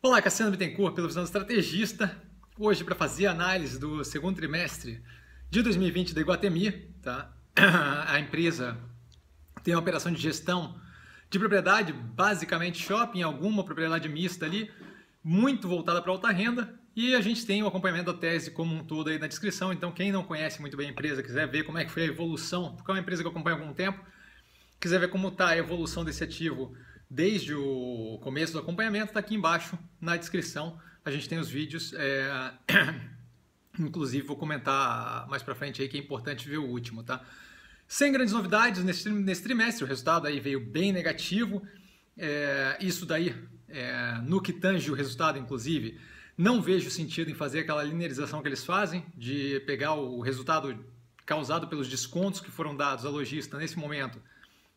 Olá, Cassiano Bittencourt, pelo Visão Estrategista. Hoje para fazer a análise do segundo trimestre de 2020 da Iguatemi. Tá? A empresa tem uma operação de gestão de propriedade, basicamente shopping, alguma propriedade mista ali, muito voltada para alta renda. E a gente tem o acompanhamento da tese como um todo aí na descrição. Então, quem não conhece muito bem a empresa, quiser ver como é que foi a evolução, porque é uma empresa que eu acompanho há algum tempo, quiser ver como está a evolução desse ativo desde o começo do acompanhamento, está aqui embaixo na descrição. A gente tem os vídeos, é... inclusive vou comentar mais para frente aí que é importante ver o último, tá? Sem grandes novidades nesse, nesse trimestre, o resultado aí veio bem negativo. É... isso daí, é... no que tange o resultado, inclusive, não vejo sentido em fazer aquela linearização que eles fazem, de pegar o resultado causado pelos descontos que foram dados à lojista nesse momento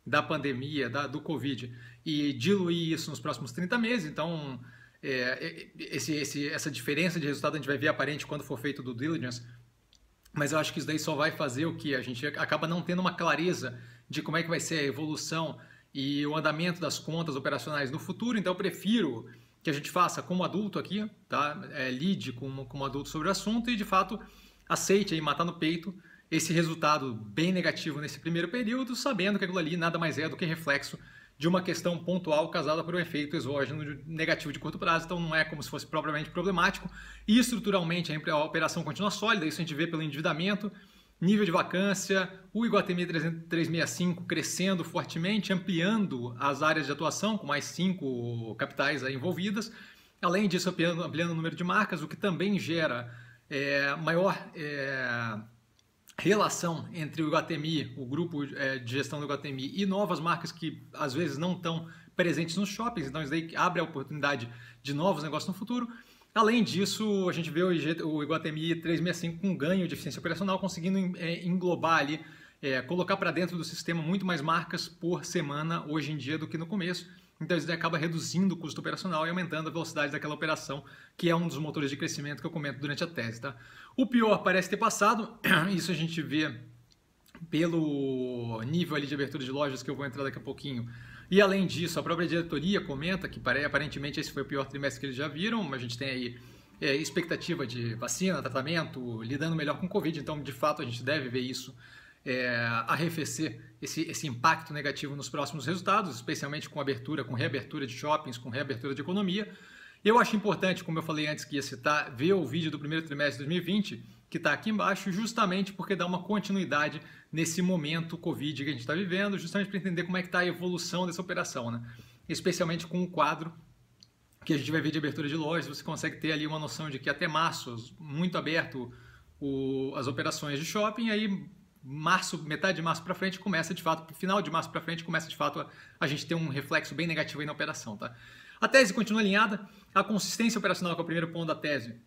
da pandemia, da, do Covid, e diluir isso nos próximos 30 meses. Então, é, esse, esse, essa diferença de resultado a gente vai ver aparente quando for feito do diligence, mas eu acho que isso daí só vai fazer o que a gente acaba não tendo uma clareza de como é que vai ser a evolução e o andamento das contas operacionais no futuro. Então, eu prefiro que a gente faça como adulto aqui, tá? É, lide como, como adulto sobre o assunto e, de fato, aceite aí, matar no peito esse resultado bem negativo nesse primeiro período, sabendo que aquilo ali nada mais é do que reflexo de uma questão pontual causada por um efeito exógeno negativo de curto prazo, então não é como se fosse propriamente problemático. E estruturalmente a operação continua sólida, isso a gente vê pelo endividamento, nível de vacância, o Iguatemi 365 crescendo fortemente, ampliando as áreas de atuação, com mais cinco capitais envolvidas. Além disso, ampliando, ampliando o número de marcas, o que também gera é, maior é, relação entre o Iguatemi, o grupo é, de gestão do Iguatemi e novas marcas que às vezes não estão presentes nos shoppings, então isso daí abre a oportunidade de novos negócios no futuro. Além disso, a gente vê o Iguatemi 365 com ganho de eficiência operacional, conseguindo é, englobar ali, é, colocar para dentro do sistema muito mais marcas por semana hoje em dia do que no começo. Então isso acaba reduzindo o custo operacional e aumentando a velocidade daquela operação, que é um dos motores de crescimento que eu comento durante a tese. Tá? O pior parece ter passado, isso a gente vê pelo nível ali de abertura de lojas que eu vou entrar daqui a pouquinho. E além disso, a própria diretoria comenta que aparentemente esse foi o pior trimestre que eles já viram, a gente tem aí é, expectativa de vacina, tratamento, lidando melhor com o Covid, então de fato a gente deve ver isso é, arrefecer esse, esse impacto negativo nos próximos resultados, especialmente com abertura, com reabertura de shoppings, com reabertura de economia. Eu acho importante, como eu falei antes que ia citar, ver o vídeo do primeiro trimestre de 2020, que está aqui embaixo, justamente porque dá uma continuidade nesse momento Covid que a gente está vivendo, justamente para entender como é que está a evolução dessa operação, né? especialmente com o quadro que a gente vai ver de abertura de lojas, você consegue ter ali uma noção de que até março, muito aberto o, as operações de shopping, aí março, metade de março para frente começa de fato, final de março para frente começa de fato a, a, gente ter um reflexo bem negativo aí na operação, tá? A tese continua alinhada, a consistência operacional, que é o primeiro ponto da tese,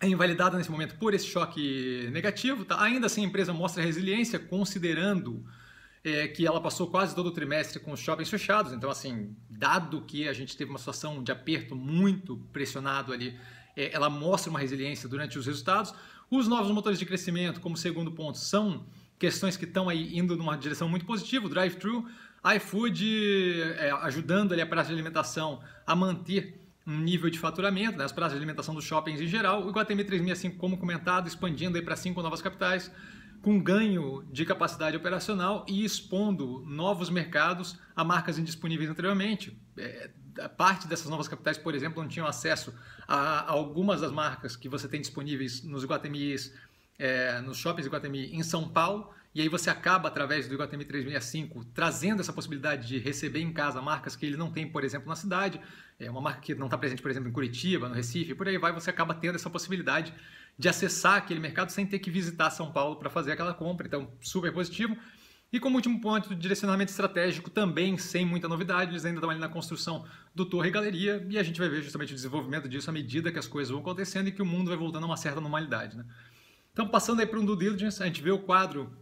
é invalidada nesse momento por esse choque negativo, tá? Ainda assim a empresa mostra resiliência considerando é, que ela passou quase todo o trimestre com os shoppings fechados, então assim, dado que a gente teve uma situação de aperto muito pressionado ali, é, ela mostra uma resiliência durante os resultados. Os novos motores de crescimento, como segundo ponto, são questões que estão aí indo numa direção muito positiva. Drive-thru, iFood é, ajudando ali a praça de alimentação a manter um nível de faturamento, né, as praças de alimentação dos shoppings em geral. O Iguatemi 365, como comentado, expandindo para cinco novas capitais, com ganho de capacidade operacional e expondo novos mercados a marcas indisponíveis anteriormente. É, parte dessas novas capitais, por exemplo, não tinham acesso a, algumas das marcas que você tem disponíveis nos Iguatemis, é, nos shoppings Iguatemi em São Paulo, e aí você acaba, através do Iguatemi 365, trazendo essa possibilidade de receber em casa marcas que ele não tem, por exemplo, na cidade, é uma marca que não está presente, por exemplo, em Curitiba, no Recife, por aí vai, você acaba tendo essa possibilidade de acessar aquele mercado sem ter que visitar São Paulo para fazer aquela compra, então super positivo. E como último ponto, de direcionamento estratégico, também sem muita novidade, eles ainda estão ali na construção do Torre e Galeria, e a gente vai ver justamente o desenvolvimento disso à medida que as coisas vão acontecendo e que o mundo vai voltando a uma certa normalidade. Né? Então, passando aí para um due diligence, a gente vê o quadro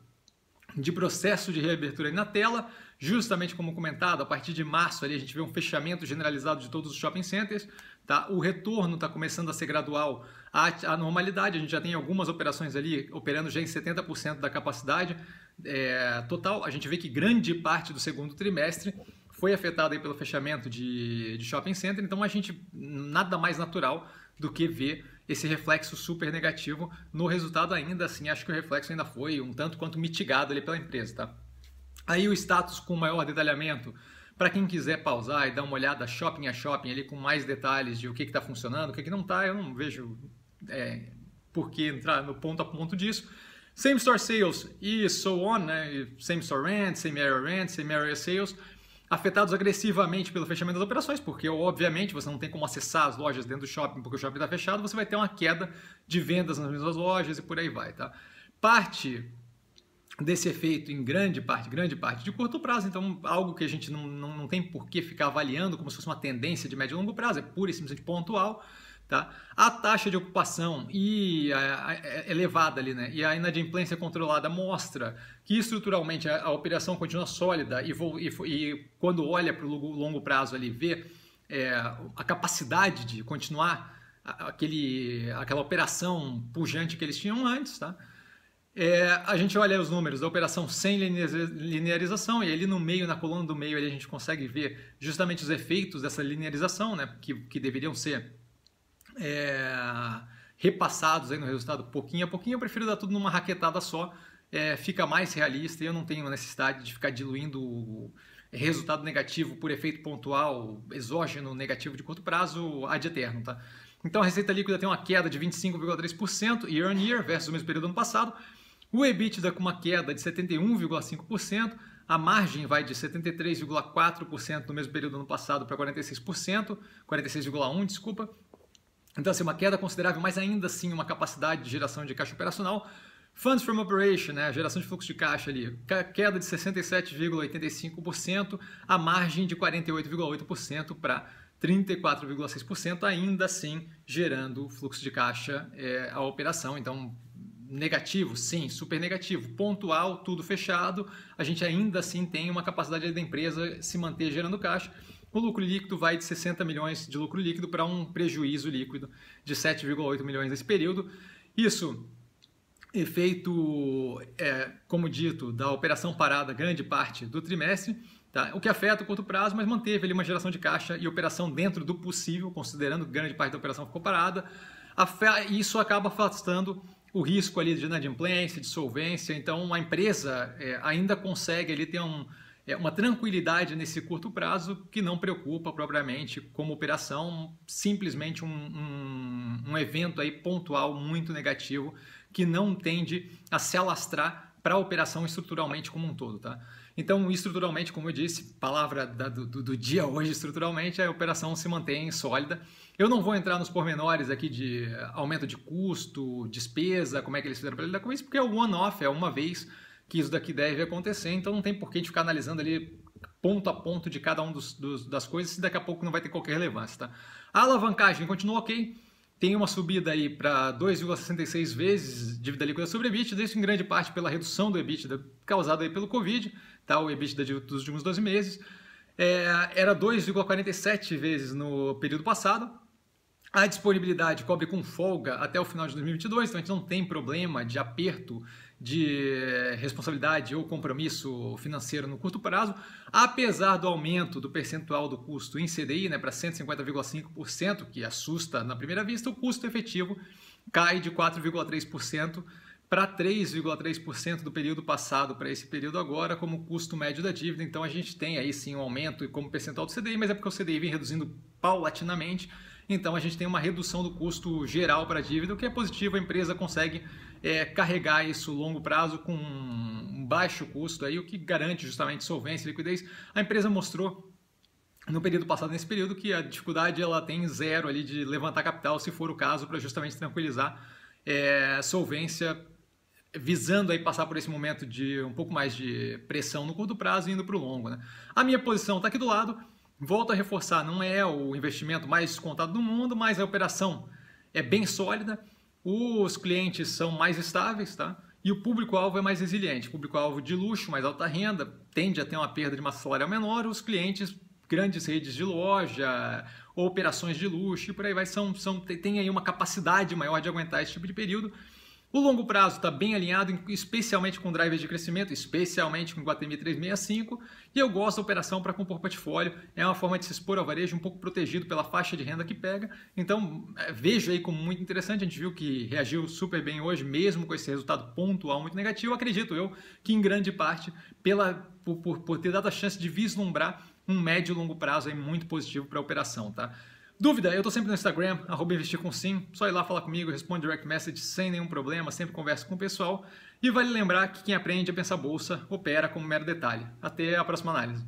de processo de reabertura aí na tela, justamente como comentado, a partir de março ali a gente vê um fechamento generalizado de todos os shopping centers, tá? o retorno está começando a ser gradual à, à normalidade, a gente já tem algumas operações ali operando já em 70% da capacidade, é, total, a gente vê que grande parte do segundo trimestre foi afetado aí pelo fechamento de, de shopping center, então a gente nada mais natural do que ver esse reflexo super negativo no resultado ainda assim, acho que o reflexo ainda foi um tanto quanto mitigado ali pela empresa, tá? Aí o status com maior detalhamento, para quem quiser pausar e dar uma olhada shopping a shopping ali com mais detalhes de o que está funcionando, o que, que não está, eu não vejo é, por que entrar no ponto a ponto disso. Same store sales e so on, né? Same store rent, same area rent, same area sales, afetados agressivamente pelo fechamento das operações, porque obviamente você não tem como acessar as lojas dentro do shopping porque o shopping está fechado, você vai ter uma queda de vendas nas mesmas lojas e por aí vai, tá? Parte desse efeito em grande parte, grande parte de curto prazo, então algo que a gente não, não, não tem por que ficar avaliando como se fosse uma tendência de médio e longo prazo, é pura e simplesmente pontual, Tá? A taxa de ocupação e a, a, é elevada ali, né? e a inadimplência controlada mostra que estruturalmente a, a operação continua sólida e, vou, e, e quando olha para o longo, longo, prazo ali vê é, a capacidade de continuar aquele, aquela operação pujante que eles tinham antes, tá? É, a gente olha os números da operação sem linearização e ali no meio, na coluna do meio, ali a gente consegue ver justamente os efeitos dessa linearização, né, que, que deveriam ser é, repassados aí no resultado pouquinho a pouquinho, eu prefiro dar tudo numa raquetada só, é, fica mais realista e eu não tenho necessidade de ficar diluindo resultado negativo por efeito pontual, exógeno negativo de curto prazo ad eterno, tá? Então a receita líquida tem uma queda de 25,3% year on year versus o mesmo período do ano passado. O EBITDA com uma queda de 71,5%, a margem vai de 73,4% no mesmo período do ano passado para 46%, 46,1%, desculpa, então, assim, uma queda considerável, mas ainda assim uma capacidade de geração de caixa operacional. Funds from Operation, né, geração de fluxo de caixa ali, queda de 67,85%, a margem de 48,8% para 34,6%, ainda assim gerando fluxo de caixa é, a operação. Então, negativo, sim, super negativo. Pontual, tudo fechado, a gente ainda assim tem uma capacidade da empresa se manter gerando caixa o lucro líquido vai de 60 milhões de lucro líquido para um prejuízo líquido de 7,8 milhões nesse período. Isso efeito, é, como dito, da operação parada grande parte do trimestre, tá? o que afeta o curto prazo, mas manteve ali uma geração de caixa e operação dentro do possível, considerando que grande parte da operação ficou parada. Isso acaba afastando o risco ali de inadimplência, de solvência, então a empresa é, ainda consegue ali ter um, é uma tranquilidade nesse curto prazo que não preocupa propriamente como operação, simplesmente um, um, um evento aí pontual muito negativo que não tende a se alastrar para a operação estruturalmente como um todo, tá? Então, estruturalmente, como eu disse, palavra da, do, do, dia hoje, estruturalmente, a operação se mantém sólida. Eu não vou entrar nos pormenores aqui de aumento de custo, despesa, como é que eles fizeram para lidar com isso, porque é o one-off, é uma vez que isso daqui deve acontecer, então não tem por que a gente ficar analisando ali ponto a ponto de cada um dos, das coisas, se daqui a pouco não vai ter qualquer relevância. Tá? A alavancagem continua ok, tem uma subida aí para 2,66 vezes dívida líquida sobre EBITDA, isso em grande parte pela redução do EBITDA causada aí pelo Covid, tá? o EBITDA dos últimos 12 meses, é, era 2,47 vezes no período passado, a disponibilidade cobre com folga até o final de 2022, então a gente não tem problema de aperto de responsabilidade ou compromisso financeiro no curto prazo, apesar do aumento do percentual do custo em CDI né, para 150,5%, que assusta na primeira vista, o custo efetivo cai de 4,3% para 3,3% do período passado para esse período agora como custo médio da dívida. Então a gente tem aí sim um aumento como percentual do CDI, mas é porque o CDI vem reduzindo paulatinamente. Então a gente tem uma redução do custo geral para a dívida, o que é positivo, a empresa consegue é, carregar isso longo prazo com um baixo custo, aí, o que garante justamente solvência e liquidez. A empresa mostrou no período passado, nesse período, que a dificuldade ela tem zero ali de levantar capital, se for o caso, para justamente tranquilizar é, solvência, visando aí passar por esse momento de um pouco mais de pressão no curto prazo e indo para o longo. Né? A minha posição está aqui do lado, volto a reforçar, não é o investimento mais descontado do mundo, mas a operação é bem sólida, os clientes são mais estáveis, tá? E o público-alvo é mais resiliente. Público-alvo de luxo, mais alta renda, tende a ter uma perda de massa salarial menor. Os clientes, grandes redes de loja, operações de luxo e por aí vai, são, são, tem aí uma capacidade maior de aguentar esse tipo de período. O longo prazo está bem alinhado, especialmente com drivers de crescimento, especialmente com o Guatemi 365, e eu gosto da operação para compor portfólio, é uma forma de se expor ao varejo um pouco protegido pela faixa de renda que pega, então é, vejo aí como muito interessante, a gente viu que reagiu super bem hoje, mesmo com esse resultado pontual muito negativo, acredito eu que em grande parte pela, por, por, ter dado a chance de vislumbrar um médio e longo prazo aí muito positivo para a operação, tá? Dúvida? Eu estou sempre no Instagram, arroba investir com sim. Só ir lá falar comigo, responde direct message sem nenhum problema, sempre converso com o pessoal. E vale lembrar que quem aprende a pensar bolsa opera como mero detalhe. Até a próxima análise.